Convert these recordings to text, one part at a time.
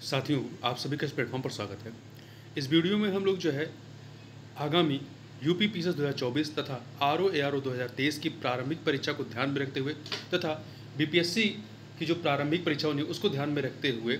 साथियों, आप सभी का इस प्लेटफॉर्म पर स्वागत है। इस वीडियो में हम लोग जो है, आगामी यूपी पी एस तथा R O A R O दो हज़ार तेईस की प्रारंभिक परीक्षा को ध्यान में रखते हुए तथा बीपीएससी की जो प्रारंभिक परीक्षा होनी है, उसको ध्यान में रखते हुए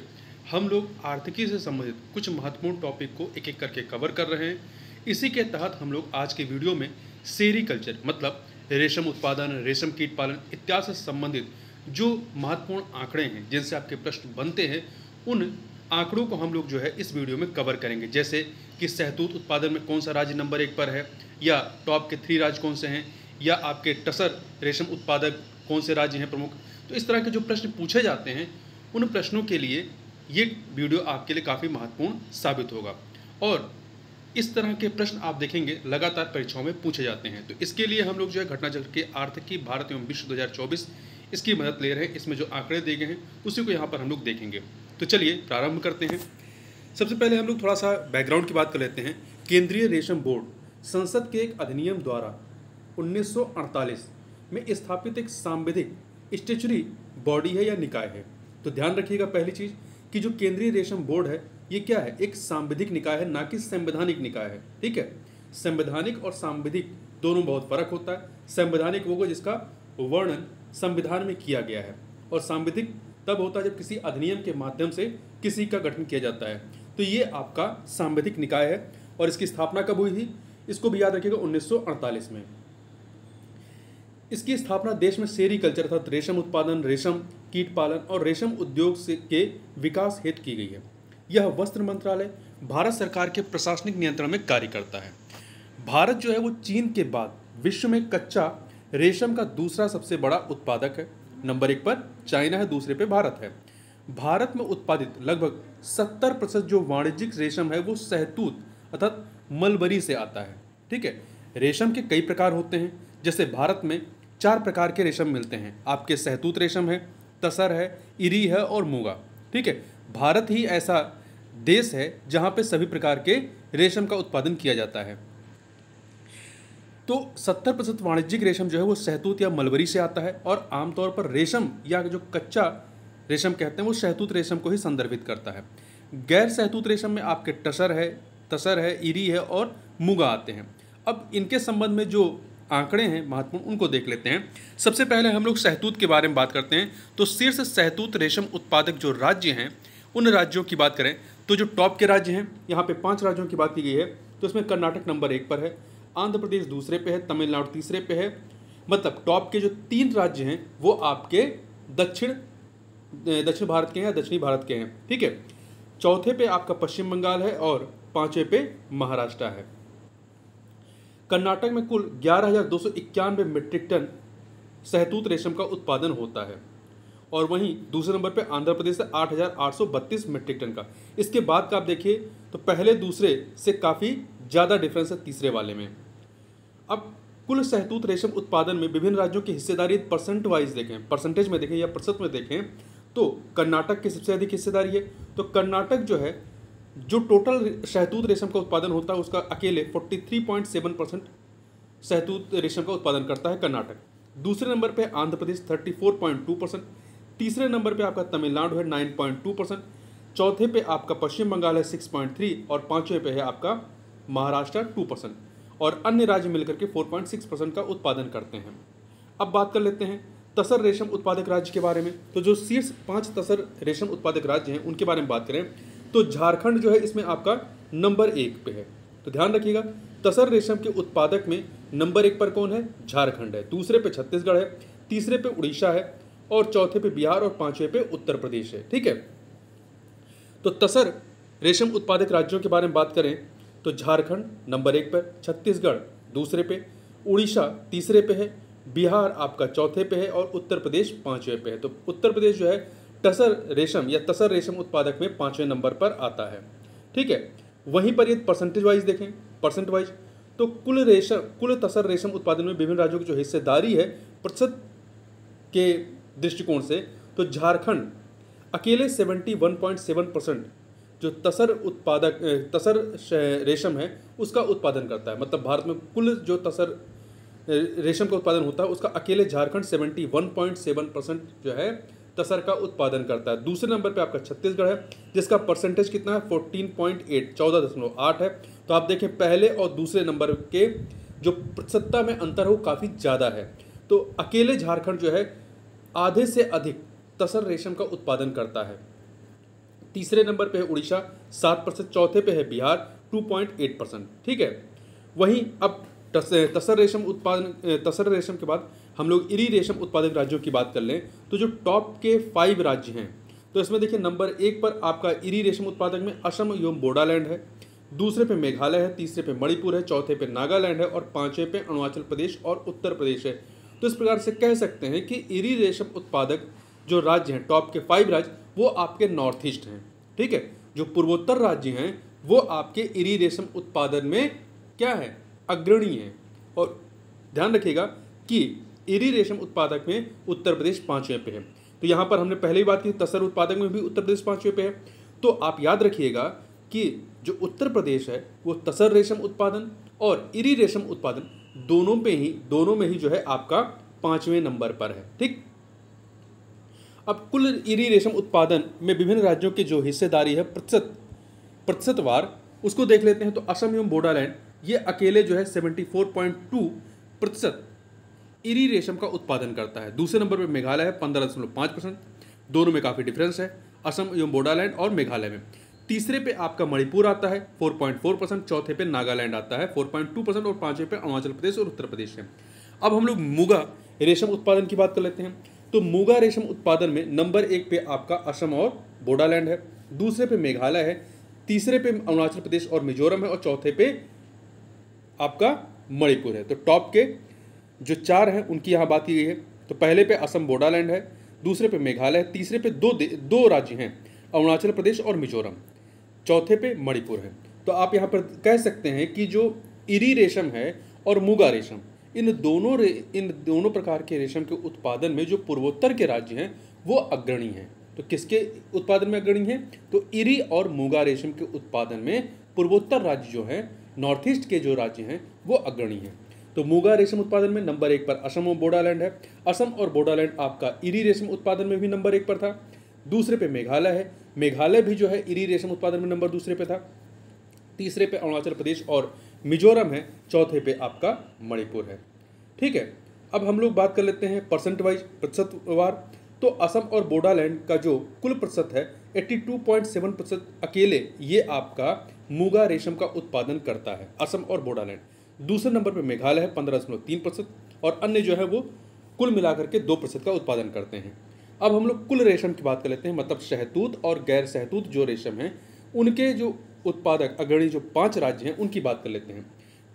हम लोग आर्थिकी से संबंधित कुछ महत्वपूर्ण टॉपिक को एक एक करके कवर कर रहे हैं। इसी के तहत हम लोग आज के वीडियो में सेरीकल्चर मतलब रेशम उत्पादन, रेशम कीट पालन इत्यादि से संबंधित जो महत्वपूर्ण आंकड़े हैं, जिनसे आपके प्रश्न बनते हैं, उन आंकड़ों को हम लोग जो है इस वीडियो में कवर करेंगे। जैसे कि सहतूत उत्पादन में कौन सा राज्य नंबर एक पर है, या टॉप के थ्री राज्य कौन से हैं, या आपके टसर रेशम उत्पादक कौन से राज्य हैं प्रमुख। तो इस तरह के जो प्रश्न पूछे जाते हैं, उन प्रश्नों के लिए ये वीडियो आपके लिए काफ़ी महत्वपूर्ण साबित होगा। और इस तरह के प्रश्न आप देखेंगे, लगातार परीक्षाओं में पूछे जाते हैं। तो इसके लिए हम लोग जो है घटना चक्र के आर्थिकी, भारत एवं विश्व 2024 इसकी मदद ले रहे हैं। इसमें जो आंकड़े दिए गए हैं, उसी को यहाँ पर हम लोग देखेंगे। तो चलिए प्रारंभ करते हैं। सबसे पहले हम लोग थोड़ा सा बैकग्राउंड की बात कर लेते हैं। केंद्रीय रेशम बोर्ड संसद के एक अधिनियम द्वारा 1948 में स्थापित एक सांविधिक स्टेचुरी बॉडी है या निकाय है। तो ध्यान रखिएगा पहली चीज़ कि जो केंद्रीय रेशम बोर्ड है, ये क्या है? एक सांविधिक निकाय है, ना कि संवैधानिक निकाय है। ठीक है? संवैधानिक और सांविधिक दोनों बहुत फ़र्क होता है। संवैधानिक वो जिसका वर्णन संविधान में किया गया है और सांविधिक तब होता है जब किसी अधिनियम के माध्यम से किसी का गठन किया जाता है। तो ये आपका सांविधिक निकाय है और इसकी स्थापना कब हुई थी? इसको भी याद रखिएगा 1948 में। इसकी स्थापना देश में सेरीकल्चर अर्थात रेशम उत्पादन, रेशम कीट पालन और रेशम उद्योग से के विकास हेतु की गई है। यह वस्त्र मंत्रालय भारत सरकार के प्रशासनिक नियंत्रण में कार्य करता है। भारत जो है वो चीन के बाद विश्व में कच्चा रेशम का दूसरा सबसे बड़ा उत्पादक है। नंबर एक पर, चाइना है, दूसरे पे भारत है। भारत में उत्पादित लगभग सत्तर प्रतिशत जो वाणिज्यिक रेशम है, वो सहतूत अर्थात मलबरी से आता है। ठीक है? रेशम के कई प्रकार होते हैं, जैसे भारत में चार प्रकार के रेशम मिलते हैं। आपके सहतूत रेशम है, तसर है, इरी है और मूगा। ठीक है? भारत ही ऐसा देश है जहाँ पे सभी प्रकार के रेशम का उत्पादन किया जाता है। तो 70 प्रतिशत वाणिज्यिक रेशम जो है वो सहतूत या मलबरी से आता है और आमतौर पर रेशम या जो कच्चा रेशम कहते हैं वो सहतूत रेशम को ही संदर्भित करता है। गैर सहतूत रेशम में आपके टसर है, तसर है, इरी है और मुगा आते हैं। अब इनके संबंध में जो आंकड़े हैं महत्वपूर्ण, उनको देख लेते हैं। सबसे पहले हम लोग सहतूत के बारे में बात करते हैं। तो शीर्ष सहतूत रेशम उत्पादक जो राज्य हैं, उन राज्यों की बात करें। तो जो टॉप के राज्य हैं, यहाँ पे पाँच राज्यों की बात की गई है। तो इसमें कर्नाटक नंबर एक पर है आंध्र प्रदेश दूसरे पे है, तमिलनाडु तीसरे पे है। मतलब टॉप के जो तीन राज्य हैं, वो आपके दक्षिण दक्षिण भारत के हैं या दक्षिणी भारत के हैं। ठीक है? चौथे पे आपका पश्चिम बंगाल है और पाँचवें पे महाराष्ट्र है। कर्नाटक में कुल ग्यारह हज़ार दो सौ इक्यानवे मीट्रिक टन सहतूत रेशम का उत्पादन होता है। और वहीं दूसरे नंबर पे आंध्र प्रदेश से आठ हज़ार आठ सौ बत्तीस मीट्रिक टन का। इसके बाद का आप देखिए तो पहले दूसरे से काफ़ी ज़्यादा डिफरेंस है तीसरे वाले में। अब कुल सहतूत रेशम उत्पादन में विभिन्न राज्यों की हिस्सेदारी परसेंट वाइज देखें। परसेंटेज में देखें या प्रतिशत में देखें तो कर्नाटक की सबसे अधिक हिस्सेदारी है। तो कर्नाटक जो है, जो टोटल शहतूत रेशम का उत्पादन होता है, उसका अकेले 43.7 परसेंट शहतूत रेशम का उत्पादन करता है कर्नाटक। दूसरे नंबर पे आंध्र प्रदेश 34.2 परसेंट तीसरे नंबर पे आपका तमिलनाडु है 9.2 परसेंट चौथे पे आपका पश्चिम बंगाल है 6.3 और पाँचवें पे है आपका महाराष्ट्र 2 परसेंट और अन्य राज्य मिलकर के 4.6 परसेंट का उत्पादन करते हैं। अब बात कर लेते हैं तसर रेशम उत्पादक राज्य के बारे में। तो जो शीर्ष पाँच तसर रेशम उत्पादक राज्य हैं, उनके बारे में बात करें तो झारखंड जो है इसमें आपका नंबर एक पे है। तो ध्यान रखिएगा, तसर रेशम के उत्पादक में नंबर एक पर कौन है? झारखंड है। दूसरे पे छत्तीसगढ़ है, तीसरे पे उड़ीसा है और चौथे पे बिहार और पाँचवें पे उत्तर प्रदेश है। ठीक है? तो तसर रेशम उत्पादक राज्यों के बारे में बात करें तो झारखंड नंबर एक पर छत्तीसगढ़ दूसरे पे, उड़ीसा तीसरे पे है, बिहार आपका चौथे पे है और उत्तर प्रदेश पाँचवें पे है। तो उत्तर प्रदेश जो है, टसर रेशम या तसर रेशम उत्पादक में पाँचवें नंबर पर आता है। ठीक है? वहीं पर ये परसेंटेज वाइज देखें परसेंट वाइज तो कुल रेशम, कुल तसर रेशम उत्पादन में विभिन्न राज्यों की जो हिस्सेदारी है, प्रतिशत के दृष्टिकोण से तो झारखंड अकेले 71.7 परसेंट जो तसर उत्पादक तसर रेशम है, उसका उत्पादन करता है। मतलब भारत में कुल जो तसर रेशम का उत्पादन होता है, उसका अकेले झारखंड 71.7 परसेंट जो है, तसर का उत्पादन करता है। दूसरे नंबर पे आपका छत्तीसगढ़ है, जिसका परसेंटेज कितना है? फोर्टीन पॉइंट एट चौदह दशमलव आठ है। तो आप देखें, पहले और दूसरे नंबर के जो प्रतिशतता में अंतर है, काफ़ी ज़्यादा है। तो अकेले झारखंड जो है, आधे से अधिक तसर रेशम का उत्पादन करता है। तीसरे नंबर पे है उड़ीसा, सात परसेंट चौथे पे है Bihar two point eight percent ठीक है? वहीं अब तसर रेशम उत्पादन तसर रेशम के बाद हम लोग इरी रेशम उत्पादक राज्यों की बात कर लें तो जो टॉप के फाइव राज्य हैं तो इसमें देखिए नंबर एक पर आपका इरी रेशम उत्पादक में असम, एवं बोडालैंड है। दूसरे पे मेघालय है, तीसरे पे मणिपुर है, चौथे पे नागालैंड है, और पाँचवें पे अरुणाचल प्रदेश और उत्तर प्रदेश है। तो इस प्रकार से कह सकते हैं कि इरी रेशम उत्पादक जो राज्य हैं, टॉप के फाइव राज्य वो आपके नॉर्थ ईस्ट हैं, ठीक है? जो पूर्वोत्तर राज्य हैं, वो आपके इरी रेशम उत्पादन में क्या है? अग्रणी है। और ध्यान रखिएगा कि इरी रेशम उत्पादक में उत्तर प्रदेश पाँचवें पे है। तो यहाँ पर हमने पहले ही बात की, तसर उत्पादक में भी उत्तर प्रदेश पाँचवें पे है। तो आप याद रखिएगा कि जो उत्तर प्रदेश है, वो तसर रेशम उत्पादन और इरी रेशम उत्पादन दोनों पे ही, दोनों में ही जो है आपका पाँचवें नंबर पर है, ठीक? अब कुल इरी रेशम उत्पादन में विभिन्न राज्यों की जो हिस्सेदारी है प्रतिशत, प्रतिशतवार, उसको देख लेते हैं तो असम एवं बोडालैंड, ये अकेले जो है 74.2 प्रतिशत इरी रेशम का उत्पादन करता है। दूसरे नंबर पर मेघालय है, पंद्रह दशमलव पाँच परसेंट, दोनों में काफ़ी डिफरेंस है, असम एवं बोडालैंड और मेघालय में। तीसरे पे आपका मणिपुर आता है 4.4 परसेंट, चौथे पे नागालैंड आता है 4.2 परसेंट और पाँचवें पे अरुणाचल प्रदेश और उत्तर प्रदेश है। अब हम लोग मुगा रेशम उत्पादन की बात कर लेते हैं। तो मूगा रेशम उत्पादन में नंबर एक पे आपका असम और बोडालैंड है, दूसरे पे मेघालय है, तीसरे पे अरुणाचल प्रदेश और मिजोरम है, और चौथे पे आपका मणिपुर है। तो टॉप के जो चार हैं, उनकी यहाँ बात की गई है। तो पहले पे असम बोडालैंड है, दूसरे पे मेघालय है, तीसरे पे दो दो राज्य हैं, अरुणाचल प्रदेश और मिजोरम, चौथे पे मणिपुर है। तो आप यहाँ पर कह सकते हैं कि जो इरी रेशम है और मूगा रेशम इन दोनों रे, इन दोनों प्रकार के रेशम के उत्पादन में जो पूर्वोत्तर के राज्य हैं, वो अग्रणी हैं। तो किसके उत्पादन में अग्रणी हैं? तो इरी और मूगा रेशम के उत्पादन में पूर्वोत्तर राज्य जो हैं, नॉर्थ ईस्ट के जो राज्य हैं, वो अग्रणी हैं। तो मूगा रेशम उत्पादन में नंबर एक पर असम और बोडालैंड है। असम और बोडालैंड आपका इरी रेशम उत्पादन में भी नंबर एक पर था। दूसरे पे मेघालय है। मेघालय भी जो है, इरी रेशम उत्पादन में नंबर दूसरे पे था। तीसरे पे अरुणाचल प्रदेश और मिजोरम है, चौथे पे आपका मणिपुर है। ठीक है, अब हम लोग बात कर लेते हैं परसेंट वाइज प्रतिशतवार तो असम और बोडालैंड का जो कुल प्रतिशत है 82.7 प्रतिशत अकेले ये आपका मूगा रेशम का उत्पादन करता है, असम और बोडालैंड। दूसरे नंबर पर मेघालय है, पंद्रह दशमलव तीन प्रतिशत और अन्य जो है वो कुल मिलाकर के दो प्रतिशत का उत्पादन करते हैं। अब हम लोग कुल रेशम की बात कर लेते हैं मतलब शहतूत और गैर शहतूत जो रेशम हैं, उनके जो उत्पादक अग्रणी जो पाँच राज्य हैं, उनकी बात कर लेते हैं।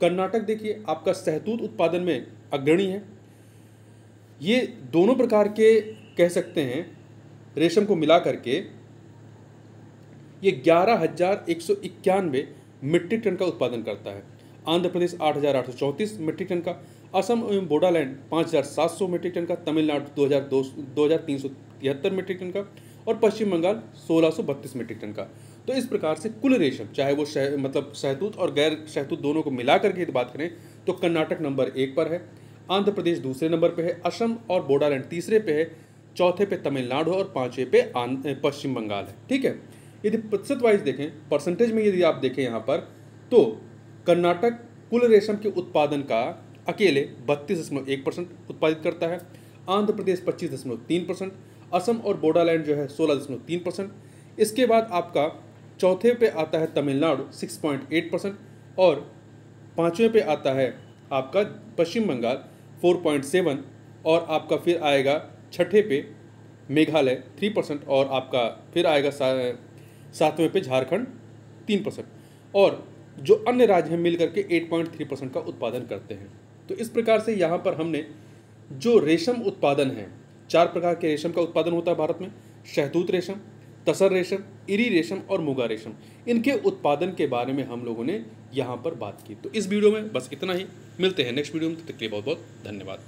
कर्नाटक देखिए, आपका शहतूत उत्पादन में अग्रणी है। ये दोनों प्रकार के कह सकते हैं, रेशम को मिला करके, ये ग्यारह हज़ार एक सौ इक्यानवे मीट्रिक टन का उत्पादन करता है। आंध्र प्रदेश आठ हज़ार आठ सौ चौंतीस मीट्रिक टन का, असम एवं बोडालैंड पाँच हज़ार सात सौ मीट्रिक टन का, तमिलनाडु दो हज़ार दो दो हज़ार तीन सौ तिहत्तर मीट्रिक टन का, और पश्चिम बंगाल सोलह सौ बत्तीस मीट्रिक टन का। तो इस प्रकार से कुल रेशम, चाहे वो शह मतलब शहतूत और गैर शहतूत दोनों को मिला करके बात करें तो कर्नाटक नंबर एक पर है, आंध्र प्रदेश दूसरे नंबर पर है, असम और बोडालैंड तीसरे पे है, चौथे पे तमिलनाडु और पांचवे पे पश्चिम बंगाल है। ठीक है? यदि प्रतिशत वाइज देखें, परसेंटेज में यदि आप देखें यहाँ पर तो कर्नाटक कुल रेशम के उत्पादन का अकेले बत्तीस दशमलव एक परसेंट उत्पादित करता है, आंध्र प्रदेश पच्चीस दशमलव तीन परसेंट, असम और बोडालैंड जो है सोलह दशमलव तीन परसेंट। इसके बाद आपका चौथे पे आता है Tamil Nadu six point eight percent और पाँचवें पे आता है आपका Paschim Bangal four point seven और आपका फिर आएगा छठे पे मेघालय थ्री परसेंट और आपका फिर आएगा सातवें पे झारखंड, तीन परसेंट और जो अन्य राज्य हैं मिल करके एट पॉइंट थ्री परसेंट का उत्पादन करते हैं। तो इस प्रकार से यहाँ पर हमने जो रेशम उत्पादन है, चार प्रकार के रेशम का उत्पादन होता है भारत में, शहतूत रेशम तसर रेशम इरी रेशम और मुगा रेशम इनके उत्पादन के बारे में हम लोगों ने यहाँ पर बात की। तो इस वीडियो में बस इतना ही। मिलते हैं नेक्स्ट वीडियो में। तक के लिए बहुत बहुत धन्यवाद।